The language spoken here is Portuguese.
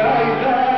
Cairá